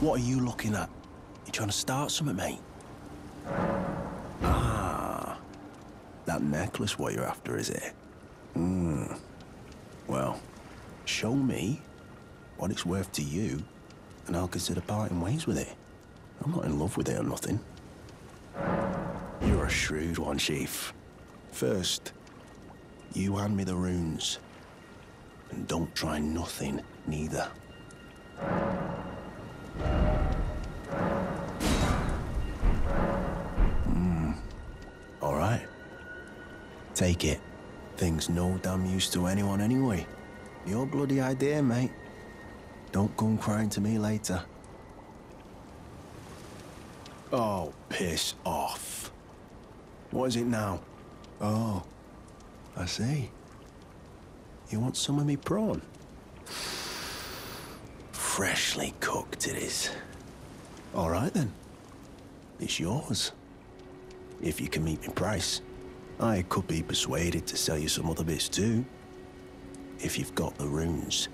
What are you looking at? You trying to start something, mate? Ah, that necklace what you're after, is it? Hmm. Well, show me what it's worth to you, and I'll consider parting ways with it. I'm not in love with it or nothing. You're a shrewd one, Chief. First, you hand me the runes. And don't try nothing, neither. Take it. Thing's no damn use to anyone anyway. Your bloody idea, mate. Don't come crying to me later. Oh, piss off. What is it now? Oh, I see. You want some of me prawn? Freshly cooked it is. All right then. It's yours. If you can meet me price. I could be persuaded to sell you some other bits too. If you've got the runes.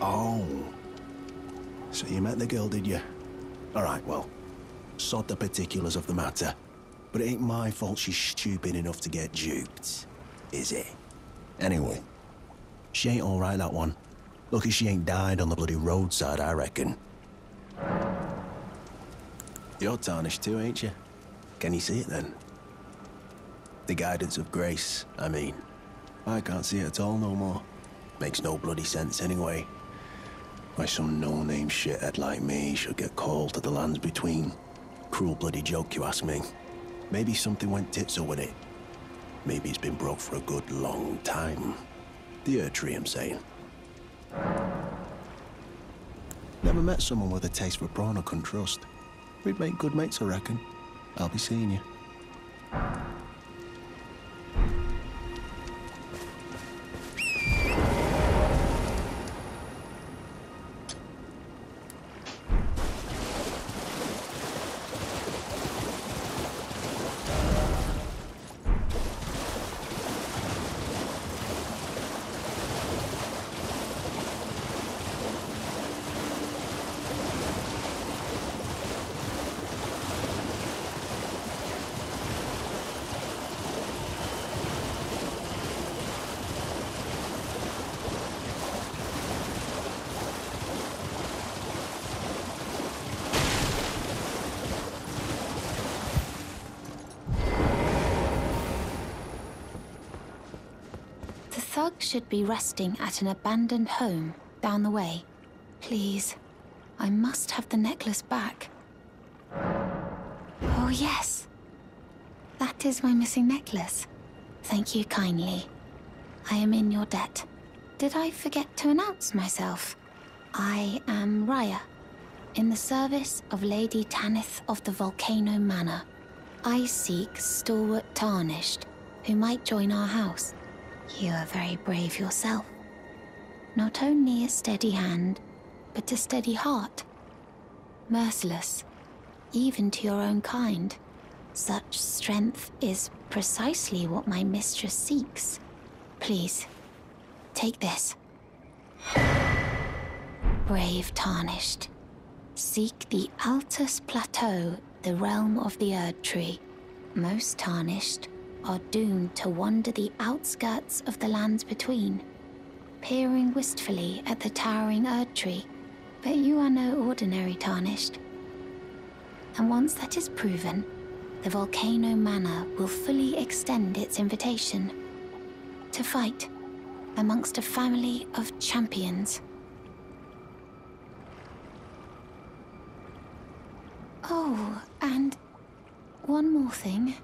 Oh. So you met the girl, did you? All right, well, sod the particulars of the matter. But it ain't my fault she's stupid enough to get duped, is it? Anyway, she ain't all right, that one. Lucky she ain't died on the bloody roadside, I reckon. You're tarnished too, ain't you? Can you see it then? The guidance of grace, I mean. I can't see it at all no more. Makes no bloody sense anyway. Why some no-name shithead like me should get called to the lands between. Cruel bloody joke, you ask me. Maybe something went tits with it. Maybe it's been broke for a good long time. The Erdtree, I'm saying. Never met someone with a taste for prawn I couldn't trust. We'd make good mates, I reckon. I'll be seeing you. Thug should be resting at an abandoned home down the way. Please, I must have the necklace back. Oh, yes. That is my missing necklace. Thank you kindly. I am in your debt. Did I forget to announce myself? I am Rya, in the service of Lady Tanith of the Volcano Manor. I seek stalwart tarnished who might join our house. You are very brave yourself. Not only a steady hand, but a steady heart. Merciless, even to your own kind. Such strength is precisely what my mistress seeks. Please, take this. Brave Tarnished. Seek the Altus Plateau, the realm of the Erdtree. Most Tarnished are doomed to wander the outskirts of the lands between, peering wistfully at the towering Erdtree. But you are no ordinary Tarnished. And once that is proven, the Volcano Manor will fully extend its invitation to fight amongst a family of champions. Oh, and one more thing.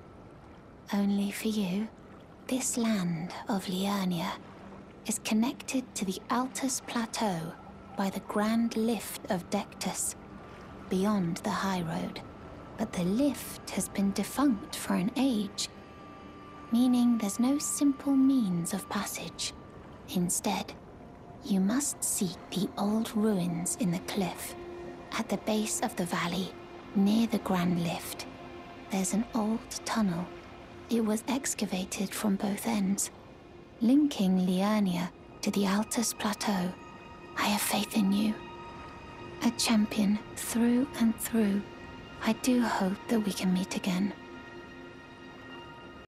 Only for you. This land of Liurnia is connected to the Altus Plateau by the Grand Lift of Dectus, beyond the High Road. But the lift has been defunct for an age, meaning there's no simple means of passage. Instead, you must seek the old ruins in the cliff, at the base of the valley, near the Grand Lift. there's an old tunnel. It was excavated from both ends, linking Liurnia to the Altus Plateau. I have faith in you. A champion through and through. I do hope that we can meet again.